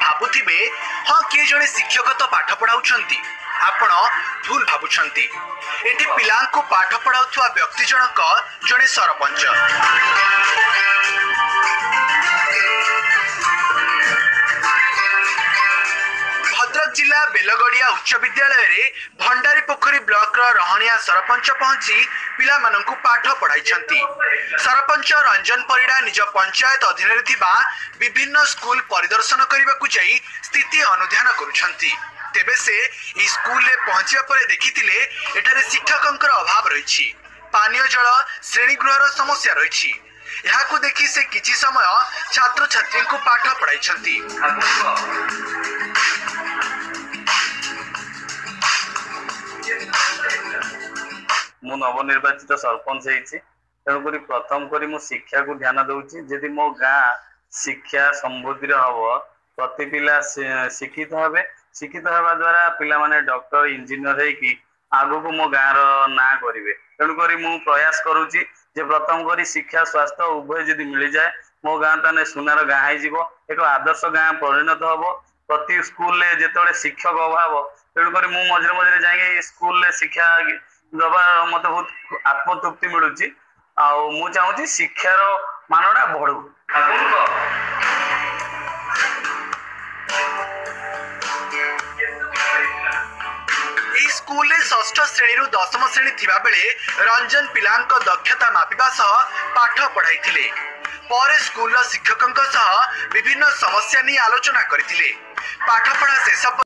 ଭାବୁଥିବେ ହଁ କିଏ ଜଣେ ଶିକ୍ଷକ ତ ପାଠ ପଢାଉଛନ୍ତି? ଆପଣ ଭୁଲ ଭାବୁଛନ୍ତି। ଏଠି ପିଲାଙ୍କୁ ପାଠ ପଢାଉଥିବା ବ୍ୟକ୍ତି ଜଣକ ଜଣେ ସରପଞ୍ଚ। ଜିଲ୍ଲା ବେଲଗଡିଆ ଉଚ୍ଚ ବିଦ୍ୟାଳୟରେ ଭଣ୍ଡାରୀ ପୋଖରୀ ବ୍ଲକର ରହଣିଆ ସରପଞ୍ଚ ପହଞ୍ଚି ପିଲାମାନଙ୍କୁ ପାଠ ପଢାଇଛନ୍ତି। ସରପଞ୍ଚ ରଞ୍ଜନ ପରିଡ଼ା ନିଜ ପଞ୍ଚାୟତ ଅଧୀନରେ ଥିବା ବିଭିନ୍ନ ସ୍କୁଲ ପରିଦର୍ଶନ କରିବାକୁ ଯାଇ ସ୍ଥିତି ଅନୁଧ୍ୟାନ କରୁଛନ୍ତି। ତେବେ ସେ ଏହି ସ୍କୁଲରେ ପହଞ୍ଚିବା ପରେ ଦେଖିଥିଲେ ଏଠାରେ ଶିକ୍ଷକଙ୍କର ଅଭାବ ରହିଛି। ପାନୀୟ ଜଳ ଶ୍ରେଣୀଗୃହର ସମସ୍ୟା ରହିଛି। ଏହାକୁ ଦେଖି ସେ କିଛି ସମୟ ଛାତ୍ରଛାତ୍ରୀଙ୍କୁ ପାଠ ପଢାଇଛନ୍ତି। ମୁଁ ନବନିର୍ବାଚିତ ସରପଞ୍ଚ ହେଇଛି। ତେଣୁକରି ପ୍ରଥମ କରି ମୁଁ ଶିକ୍ଷାକୁ ଧ୍ୟାନ ଦଉଛି। ଯଦି ମୋ ଗାଁ ଶିକ୍ଷା ସମୃଦ୍ଧିରେ ହବ ପ୍ରତି ପିଲା ଶିକ୍ଷିତ ହେବେ। ଶିକ୍ଷିତ ହେବା ଦ୍ୱାରା ପିଲାମାନେ ଡକ୍ଟର ଇଞ୍ଜିନିୟର ହେଇକି ଆଗକୁ ମୋ ଗାଁର ନାଁ କରିବେ। ତେଣୁକରି ମୁଁ ପ୍ରୟାସ କରୁଛି ଯେ ପ୍ରଥମ କରି ଶିକ୍ଷା ସ୍ୱାସ୍ଥ୍ୟ ଉଭୟ ଯଦି ମିଳିଯାଏ ମୋ ଗାଁ ତାହେଲେ ସୁନାର ଗାଁ ହେଇଯିବ। ଏକ ଆଦର୍ଶ ଗାଁ ପରିଣତ ହବ। ପ୍ରତି ସ୍କୁଲରେ ଯେତେବେଳେ ଶିକ୍ଷକ ଅଭାବ ତେଣୁକରି ମୁଁ ମଝିରେ ମଝିରେ ଯାଇକି ସ୍କୁଲରେ ଶିକ୍ଷା ଦବା ମତେ ବହୁତ ଆତ୍ମତୃପ୍ତି ମିଳୁଛି। ଆଉ ମୁଁ ଚାହୁଁଛି ଶିକ୍ଷାର ମାନଟା ବଢୁ। ସ୍କୁଲରେ ଷଷ୍ଠ ଶ୍ରେଣୀରୁ ଦଶମ ଶ୍ରେଣୀ ଥିବାବେଳେ ରଞ୍ଜନ ପିଲାଙ୍କ ଦକ୍ଷତା ମାପିବା ସହ ପାଠ ପଢାଇଥିଲେ। ପରେ ସ୍କୁଲର ଶିକ୍ଷକଙ୍କ ସହ ବିଭିନ୍ନ ସମସ୍ୟା ନେଇ ଆଲୋଚନା କରିଥିଲେ। पाठपणा से सब